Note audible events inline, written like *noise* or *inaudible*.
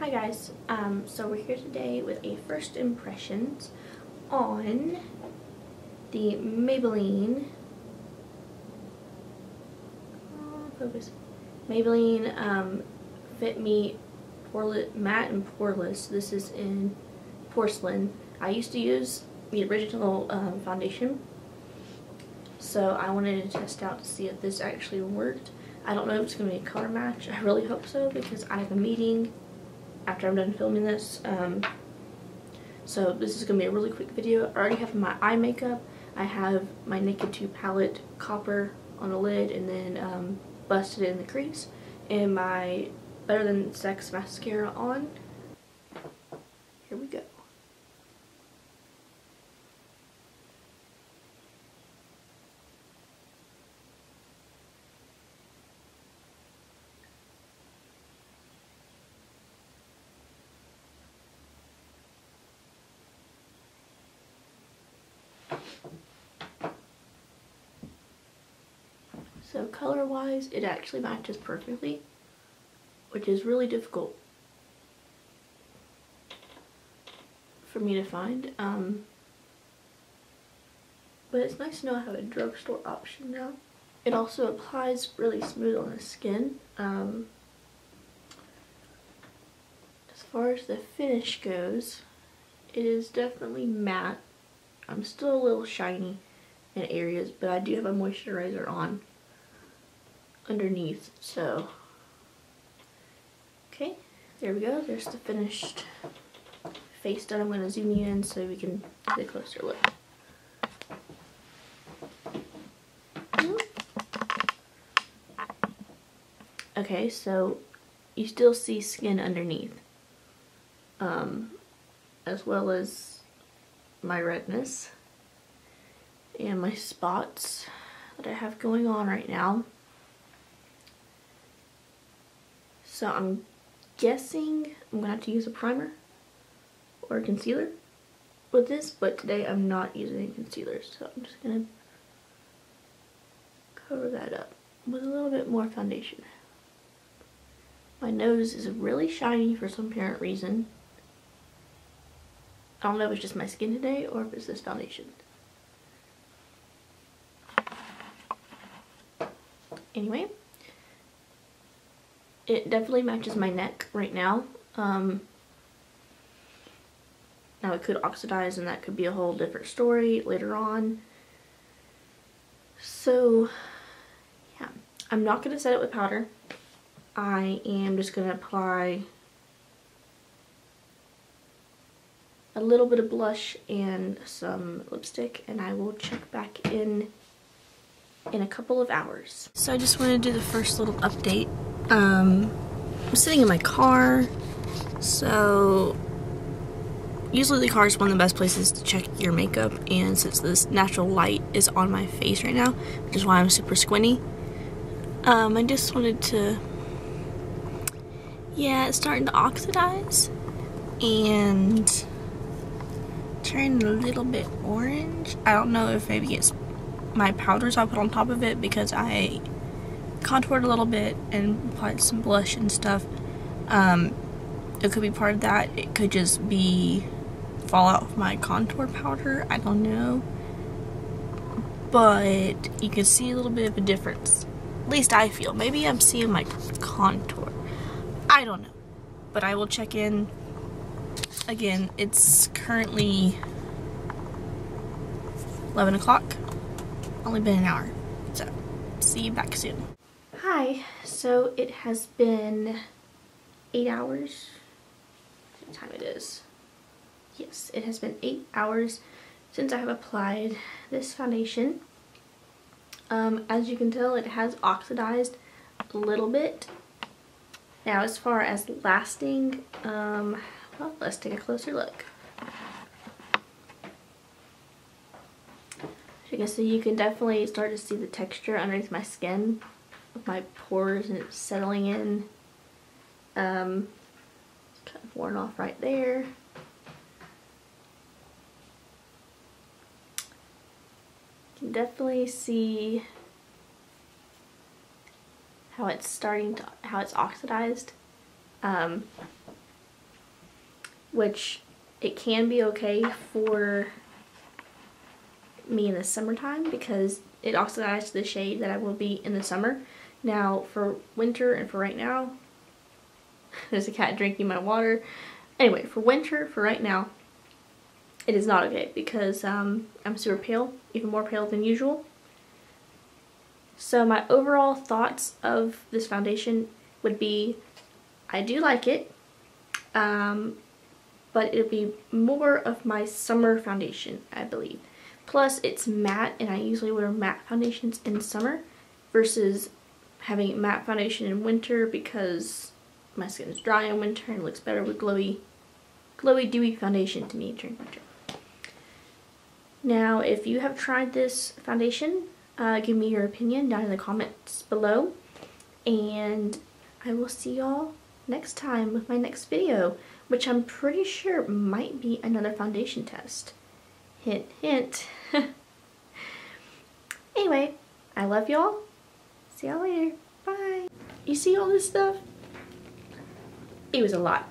Hi guys, um, so we're here today with a first impressions on the Maybelline oh, focus Maybelline um, Fit Me Poreless, Matte and Poreless. This is in porcelain. I used to use the original um, foundation so I wanted to test out to see if this actually worked. I don't know if it's going to be a color match. I really hope so because I have a meeting after I'm done filming this. Um, so this is going to be a really quick video. I already have my eye makeup. I have my Naked 2 palette Chopper on the lid and then um, busted in the crease. And my Better Than Sex mascara on. Here we go. So color wise, it actually matches perfectly, which is really difficult for me to find. Um, but it's nice to know I have a drugstore option now. It also applies really smooth on the skin. Um, as far as the finish goes, it is definitely matte. I'm still a little shiny in areas, but I do have a moisturizer on underneath. So, okay, there we go. There's the finished face done. I'm going to zoom you in so we can get a closer look. Okay, so you still see skin underneath, um, as well as my redness and my spots that I have going on right now. So I'm guessing I'm to have to use a primer or a concealer with this, but today I'm not using concealer, so I'm just to cover that up with a little bit more foundation. My nose is really shiny for some apparent reason. I don't know if it's just my skin today or if it's this foundation. Anyway, it definitely matches my neck right now. Um, now it could oxidize and that could be a whole different story later on. So yeah, I'm not going to set it with powder. I am just going to apply a little bit of blush and some lipstick and I will check back in in a couple of hours. So I just wanted to do the first little update. Um, I'm sitting in my car, so usually the car is one of the best places to check your makeup and since this natural light is on my face right now, which is why I'm super squinty, um, I just wanted to, yeah, it's starting to oxidize and turn a little bit orange. I don't know if maybe it's my powders I put on top of it because I contoured a little bit and applied some blush and stuff. Um, it could be part of that. It could just be fallout of my contour powder. I don't know. But you can see a little bit of a difference. At least I feel. Maybe I'm seeing my contour. I don't know. But I will check in. Again, it's currently 11 o'clock only been an hour. So, see you back soon. Hi, so it has been eight hours. What time it is? Yes, it has been eight hours since I have applied this foundation. Um, as you can tell, it has oxidized a little bit. Now, as far as lasting, um, well, let's take a closer look. you can see, you can definitely start to see the texture underneath my skin my pores and it's settling in. Um, kind of worn off right there. You can definitely see how it's starting to, how it's oxidized. Um, which it can be okay for me in the summertime because it adds to the shade that I will be in the summer. Now for winter and for right now, *laughs* there's a cat drinking my water. Anyway, for winter, for right now, it is not okay because um, I'm super pale, even more pale than usual. So my overall thoughts of this foundation would be, I do like it, um, but it'll be more of my summer foundation, I believe. Plus, it's matte, and I usually wear matte foundations in summer versus having matte foundation in winter because my skin is dry in winter and looks better with glowy, glowy dewy foundation to me during winter. Now, if you have tried this foundation, uh, give me your opinion down in the comments below. And I will see y'all next time with my next video, which I'm pretty sure might be another foundation test. Hint, hint. *laughs* anyway, I love y'all. See y'all later. Bye. You see all this stuff? It was a lot.